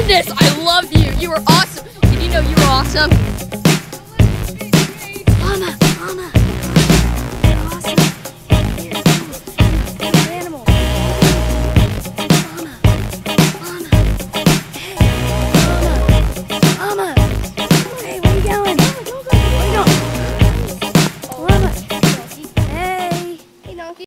goodness, I love you. You were awesome. Did you know you were awesome?